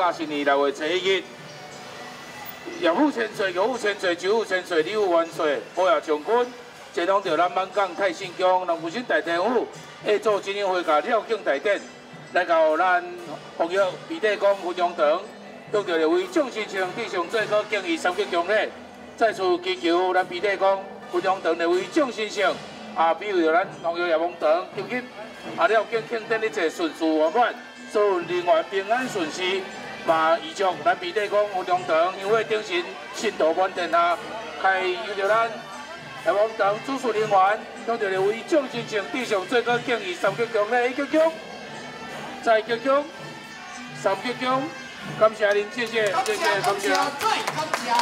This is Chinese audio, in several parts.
岁厝甲新年六月初一日，叶府千岁，牛府千岁，周府千岁，李府万岁，保佑将军，接通着咱满港太信宫龙福新大天府，下做金年会甲廖敬大典，来到咱红叶美帝宫福阳堂，用着为众心情弟兄最高敬意三级恭礼，再次祈求咱美帝宫。福阳堂的为众先生，啊，比如着咱农业业王堂，今日啊了敬庆典一切顺遂圆满，所有人员平安顺遂，嘛预祝咱美帝宫福阳堂因为精神信道满天下，开有着咱业王堂主事人员，用着为众先生地上最高敬意三鞠躬礼，一鞠躬，再鞠躬，三鞠躬，感谢您，谢谢，谢谢，感谢，最感谢，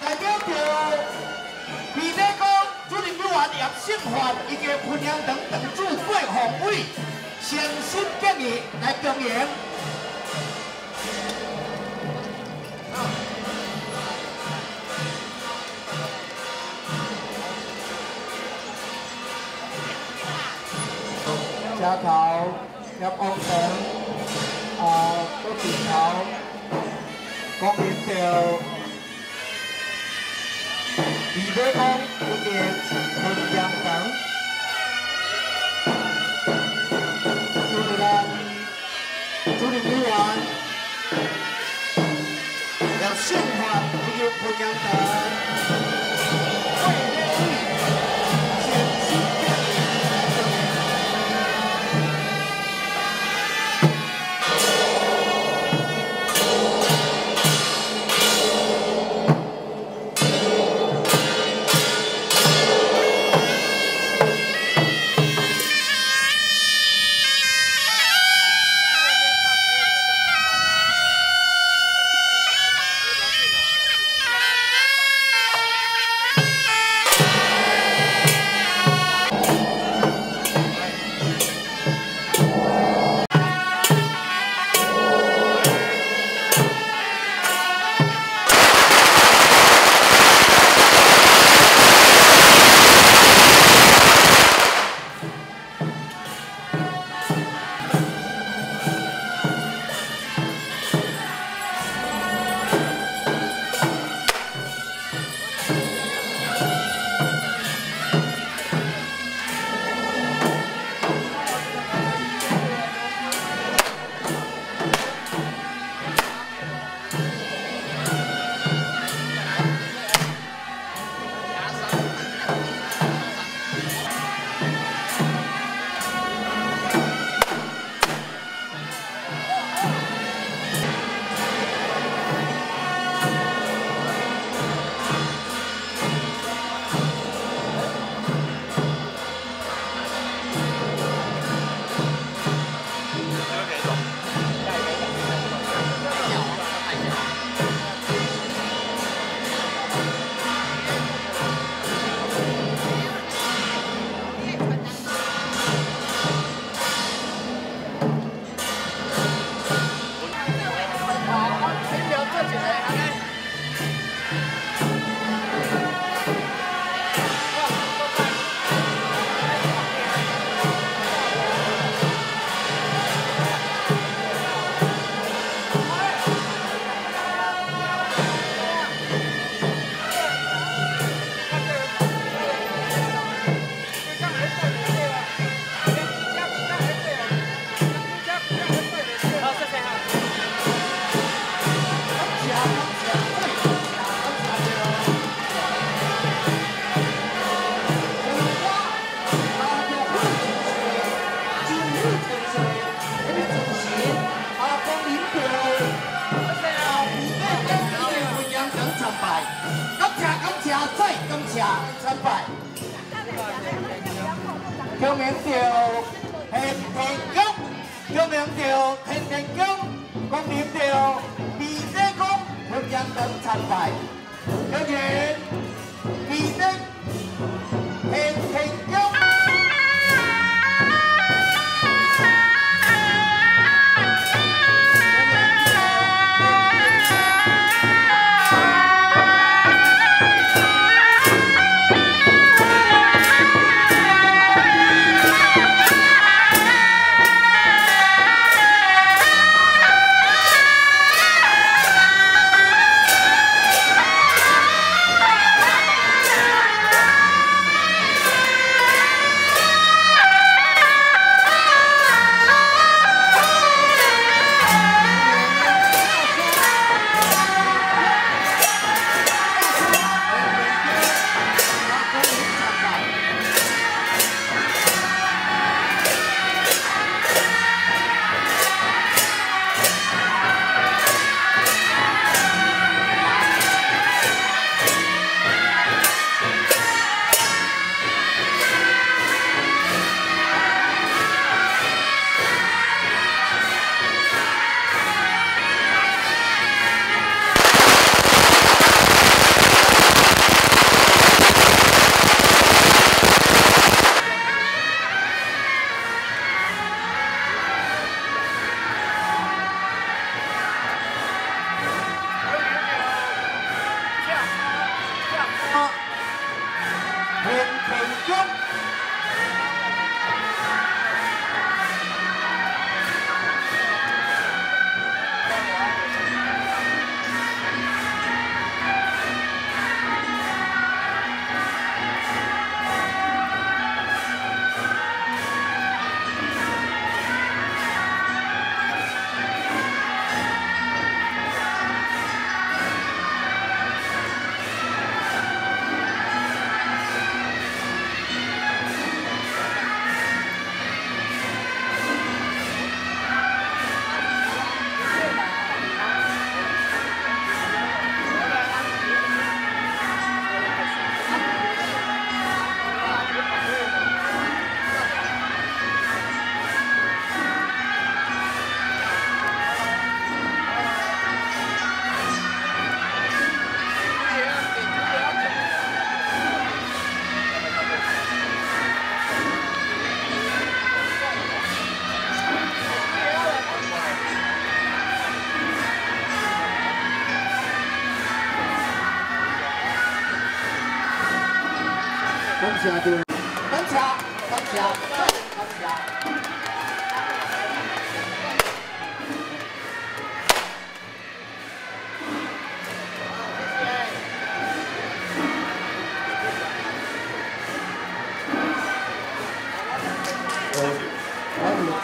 代表着。美帝公主任委员叶胜焕以及昆阳堂堂主桂宏伟，诚心敬意来恭迎。车头叶王堂啊，都点头，恭迎到。李德公有点很阳刚，主任主任委员要信化不有不阳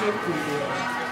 我有坚持的。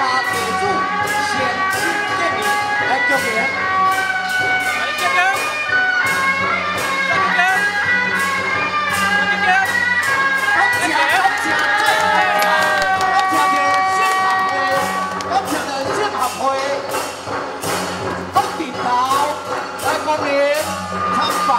罗下地主诚心敬意来祝愿。会，北地头来过年参拜，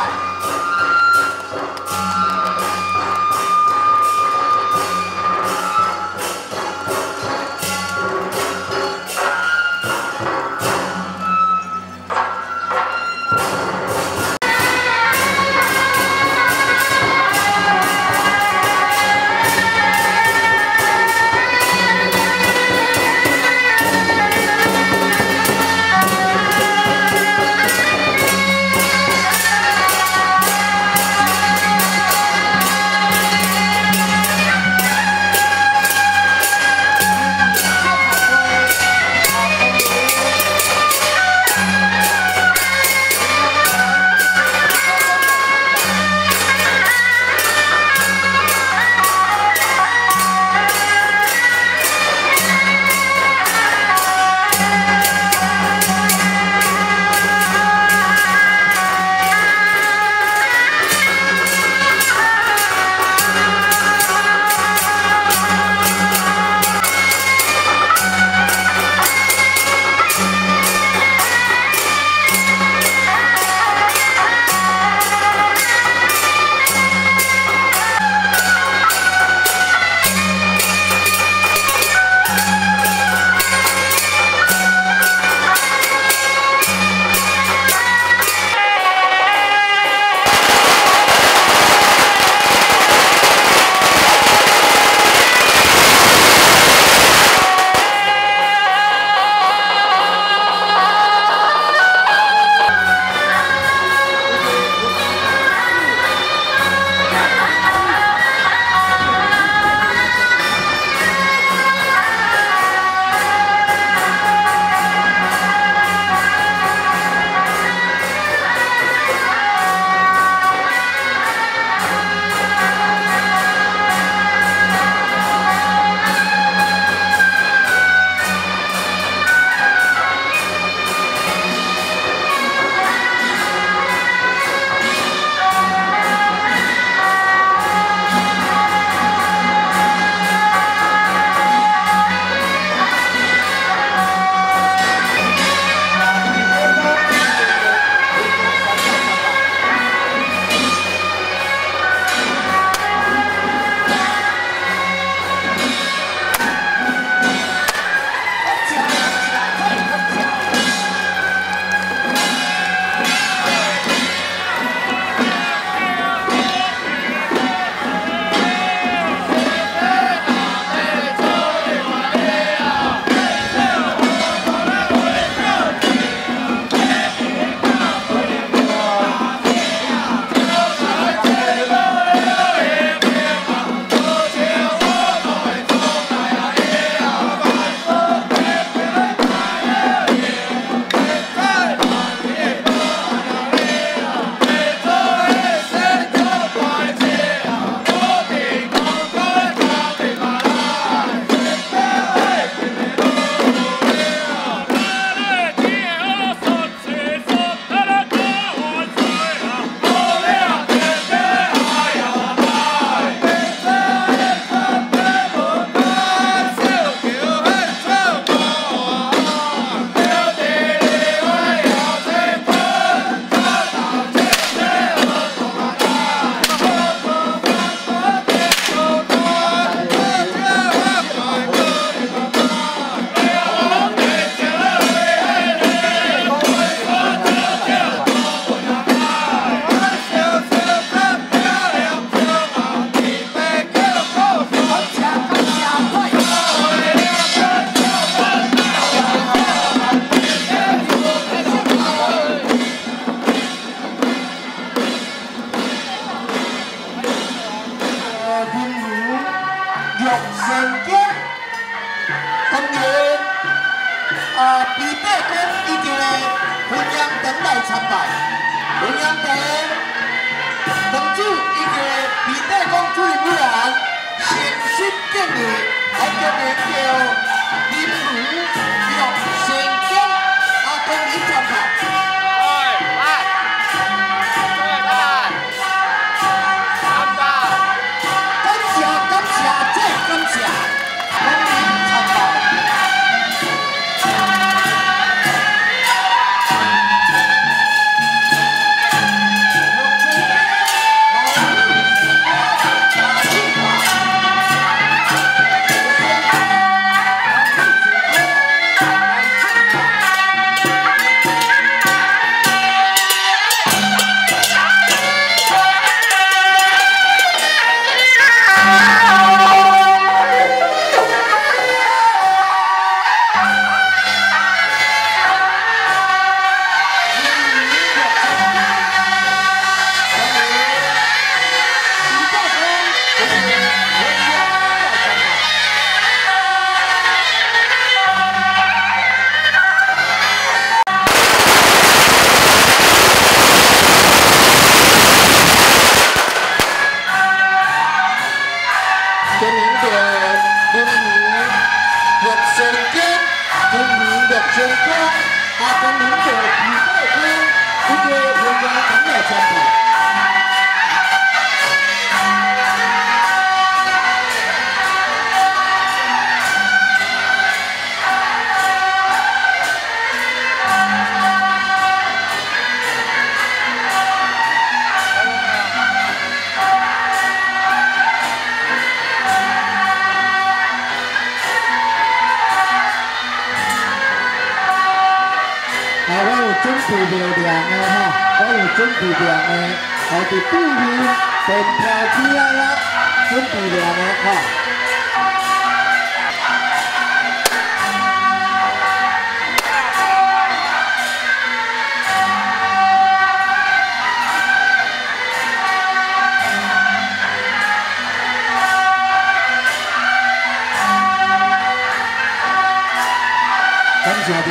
感谢着。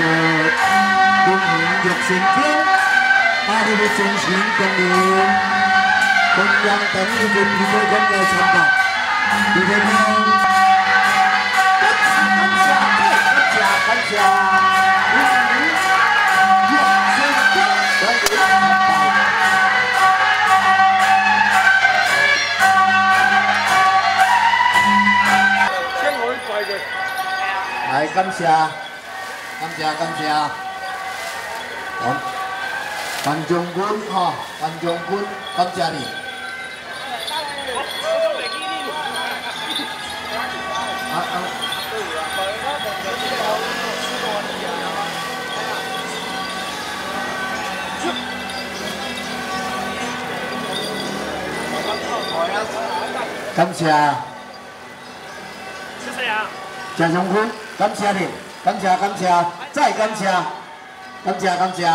公园玉成天，阿你要真心公园，中央等一个比赛公来参加，比赛中，感谢感谢感谢感谢，公园玉成天，公园来感谢，感谢感谢。范将军，哈，范将军，感谢你。啊啊！感谢。谢谢啊。蒋将军，感谢你，感谢感谢，再感谢。感谢感谢。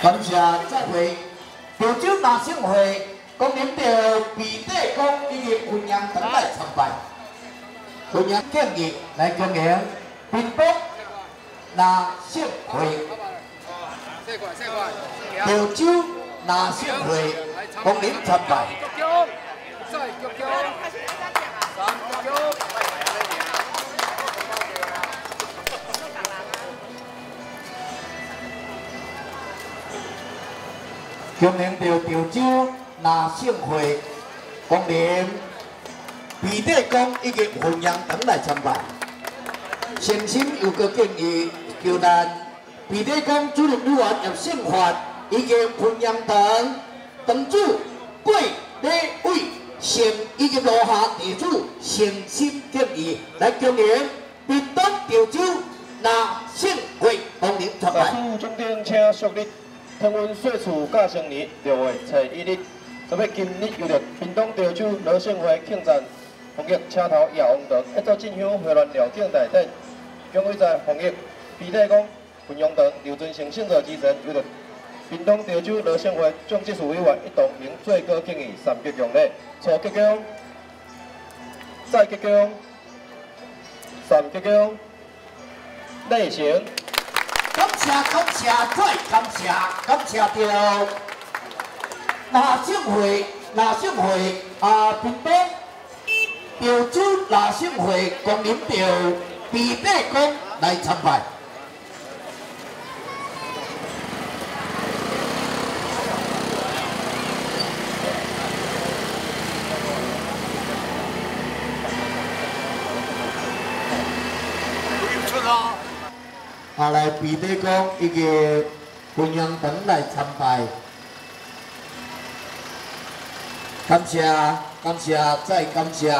感谢再会，潮州大盛会，恭迎到比德公以及文阳等来参拜。文阳建议来恭迎平北大盛会，潮州。拿盛会，光临参拜。今年着潮州拿盛会，光临皮底公以及弘扬等来参拜。诚心有个建议，求咱皮底公主任委员叶胜发。以及昆阳堂堂主贵礼位先以及罗下地主诚心敬意来恭迎闽东潮州纳盛会同年参拜。祝中天请属日天文岁处甲生日六月初一日，特别今日有着闽东潮州纳盛会庆赞，红叶车头夜王堂，一座进香回銮了境内等，将会在红叶比例讲分享堂刘尊成胜者之前，有着屏东潮州罗胜辉将技术委员一同赢最高敬意三级奖励，初鞠躬、再鞠躬、三鞠躬、类型。感谢感谢再感谢感谢着纳胜会纳胜会啊，屏东潮州纳胜会光临着比例宫来参拜。来比对讲一个分享堂来参拜，感谢感谢再感谢。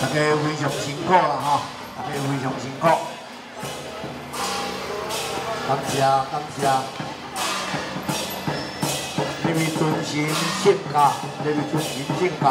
大家非常辛苦了哈，大家非常辛苦。感谢感谢，你们尊心信卡，你们尊心信卡。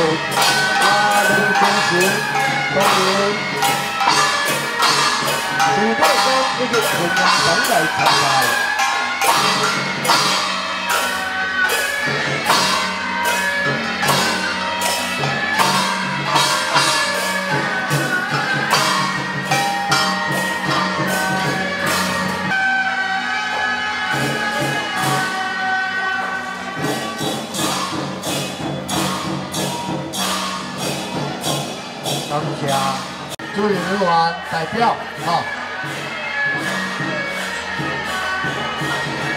些有哪里中心？公园，主队中这个中央等待参赛。主任委员代表哈。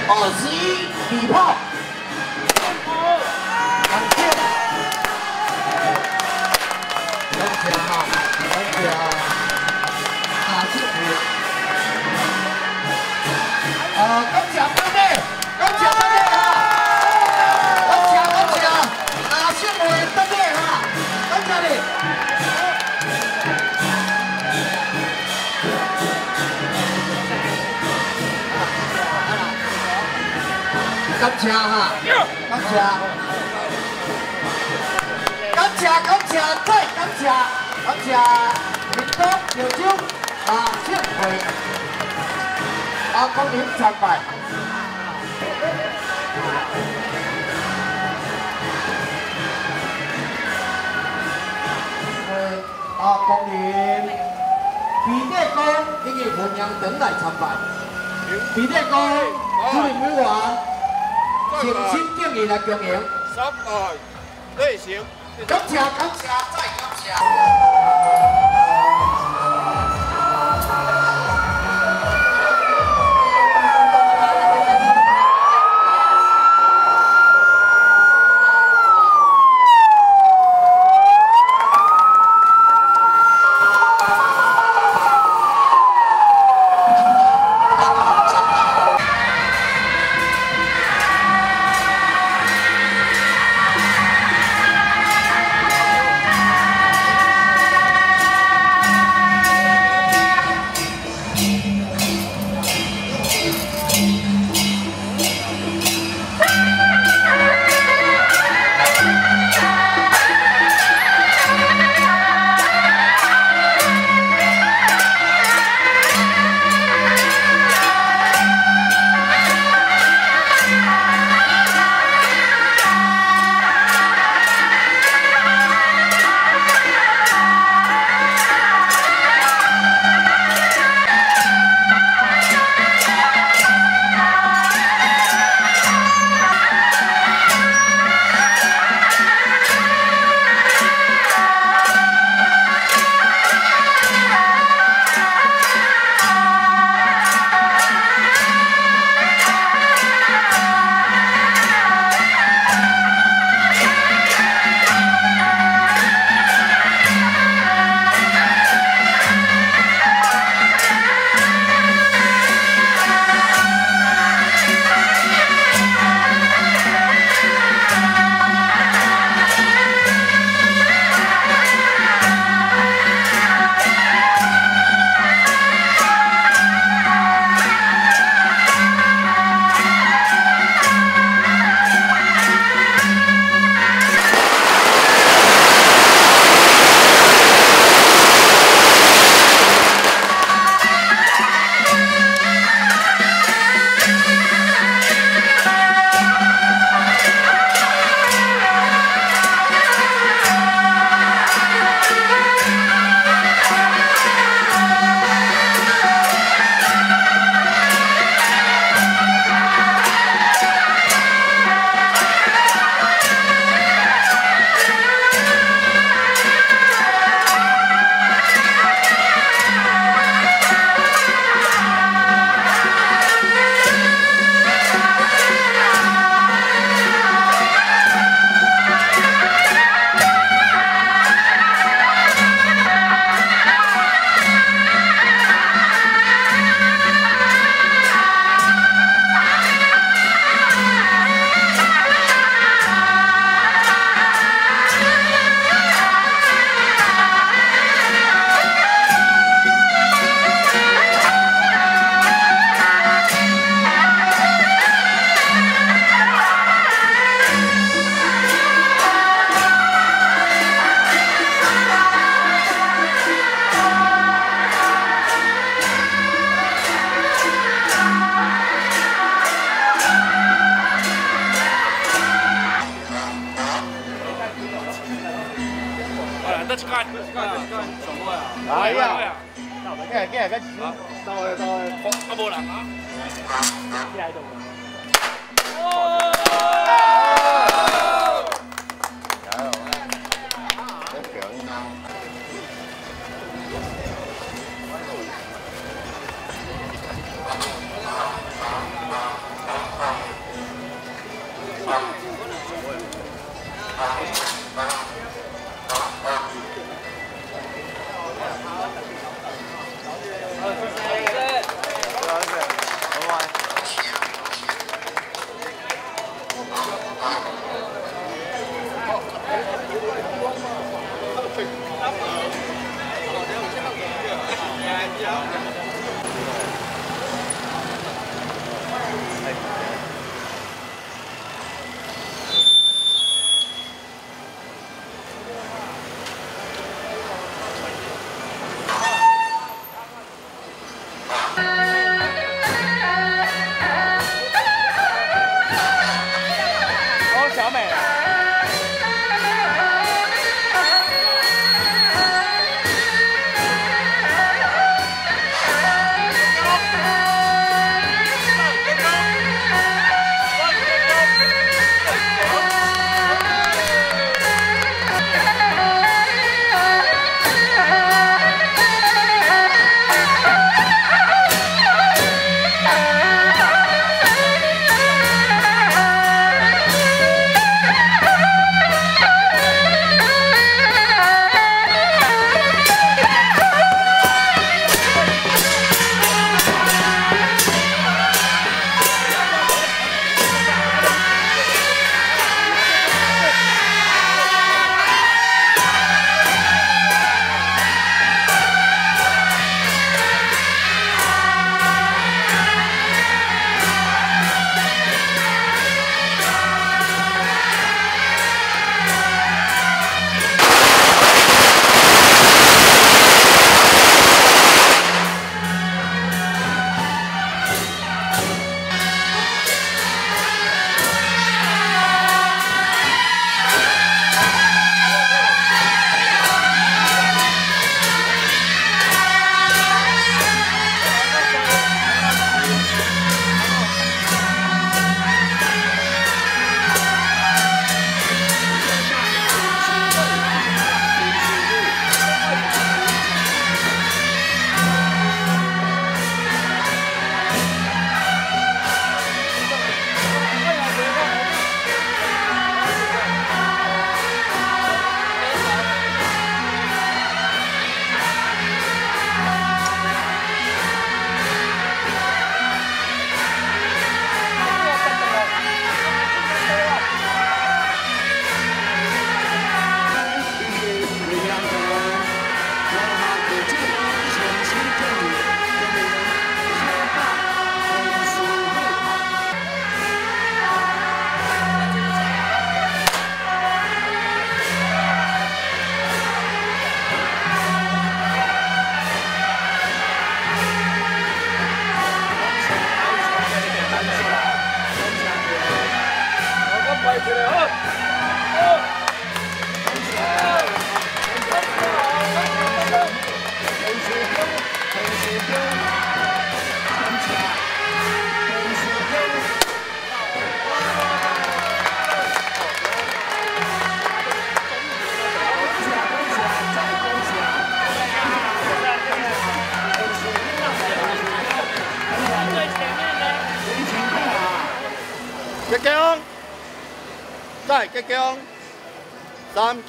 二十一礼炮，感谢哈，感谢，感谢感谢再感谢，感谢屏东潮州啊县会啊光临参拜。啊，光临比底公以及文阳等来参拜，比底公。主任委员，诚心敬意来恭迎。三爱类型。感谢感谢再感谢。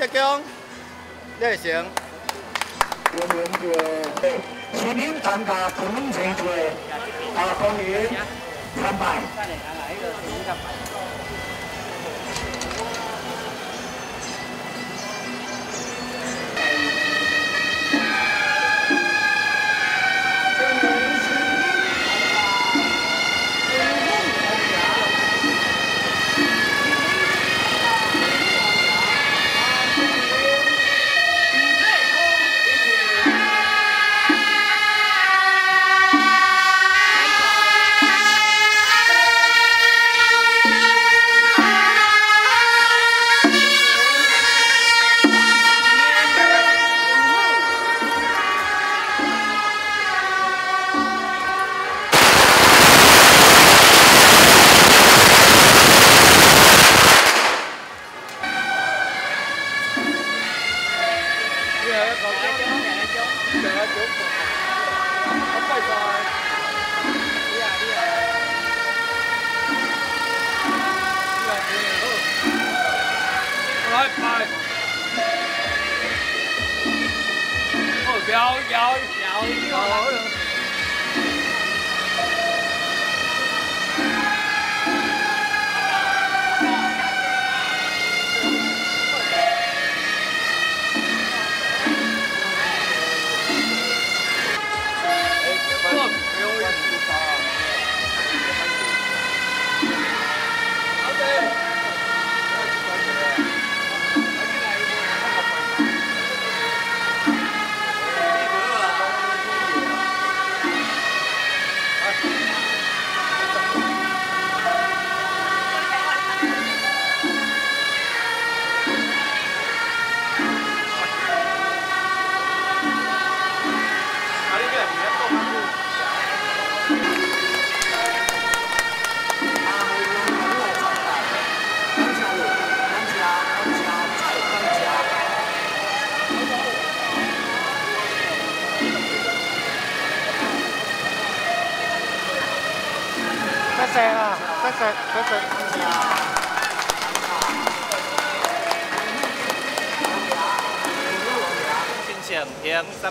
三吉强，内成。我们的市民参加同城会啊公园参拜。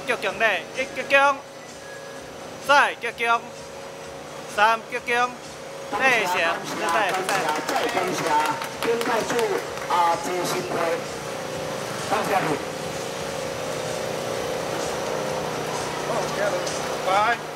行三脚强内，一脚强，再脚强，三脚强，内城，对对对。再感谢丁代主啊，谢新会，感谢你。好，拜。